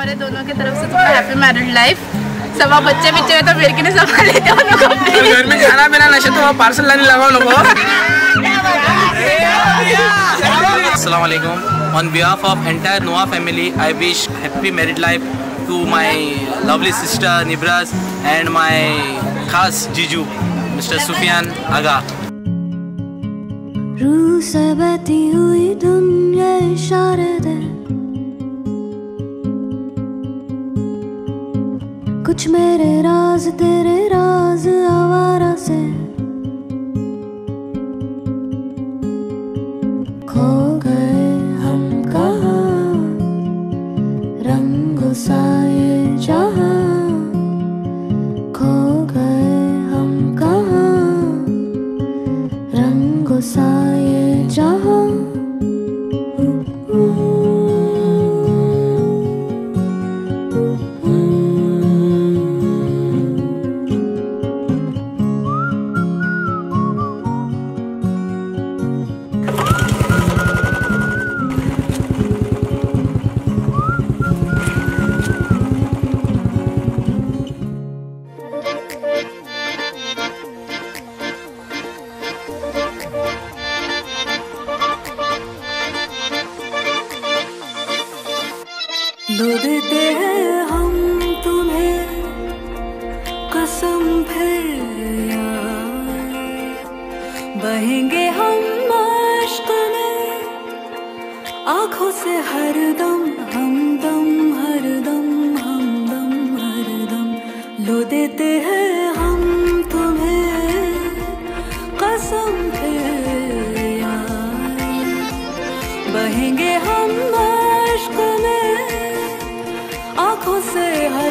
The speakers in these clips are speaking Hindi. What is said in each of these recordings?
हमारे दोनों की तरफ़ से तुम्हें हैप्पी मैरिड लाइफ सब बच्चे बच्चे तो मेरे के लिए संभाल लेते घर में खाना पीना नशे तो पार्सल लाने लगाओ उनको Assalamu alaikum. On behalf of entire Noah family, I wish happy married life to my lovely sister Nibras and my khas Jiju, Mr. Sufyan Aga. रूह हुई दुनिया इशारे तेरे राज आवारा से। खो गए हम कहा? रंग साए जहाँ बहेंगे हम मश्क में। आँखों से हर दम, हम दम, हर दम, हम दम, हर दम। लो देते हैं हम तुम्हें, कसम बहेंगे हम मश्क में, आँखों से हर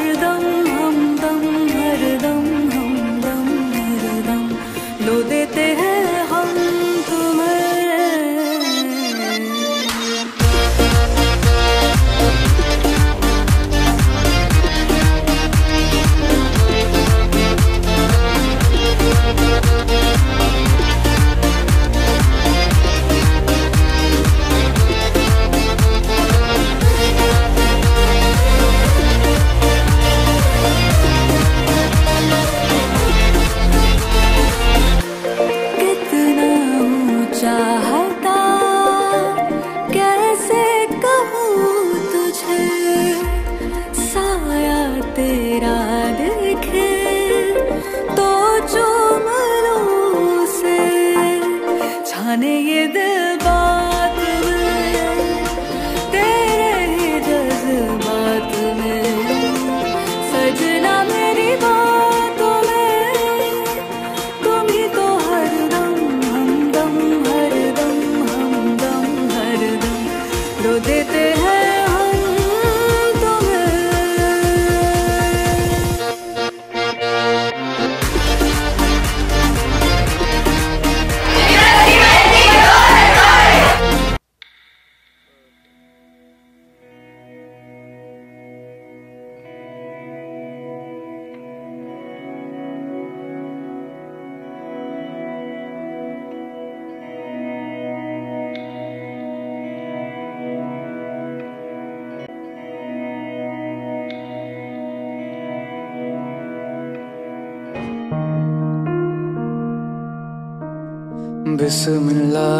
बिस्मिल्लाह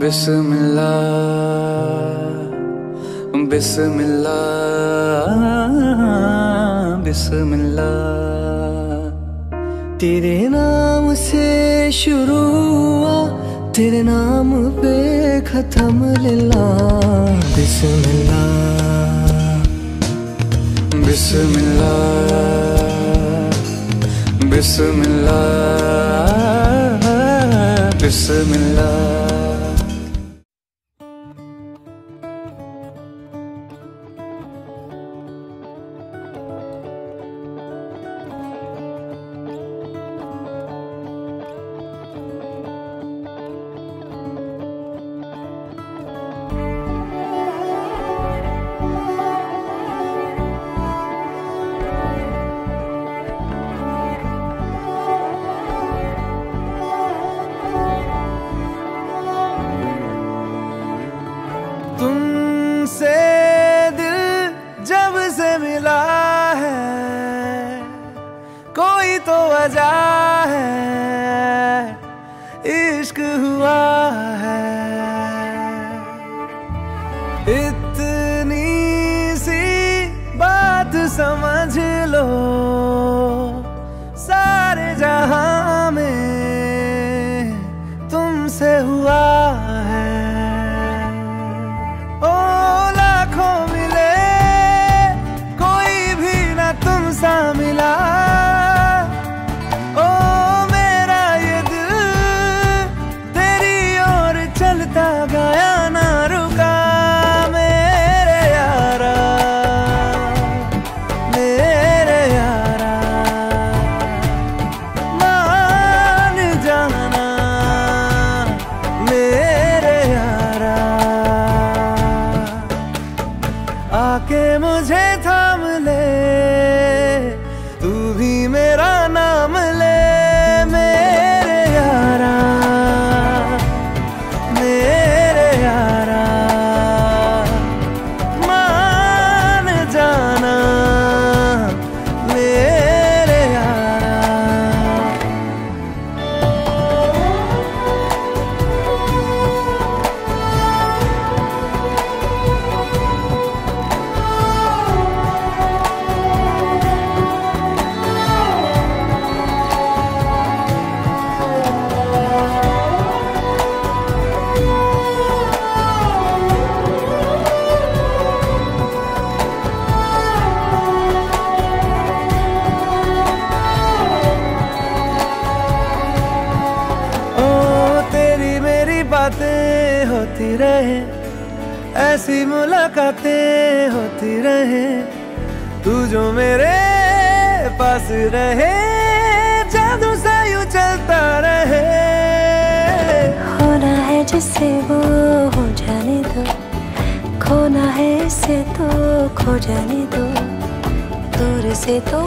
बिस्मिल्लाह बिस्मिल्लाह बिस्मिल्लाह तेरे नाम से शुरू हुआ, तेरे नाम पे खत्म लिला। बिस्मिल्लाह बिस्मिल्लाह बिस्मिल्लाह बिस्मिल्लाह वजह इश्क हुआ है। इतनी सी बात समझ लो। होती रहे ऐसी मुलाकातें होती रहे। तू जो मेरे पास रहे जादू सा यू चलता रहे। होना है जिससे वो हो जाने दो। खोना है इससे तो खो जाने दो। दूर से तो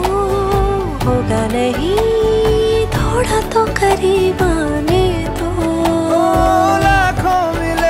होगा नहीं थोड़ा तो करीब आने दो। लाखों मिला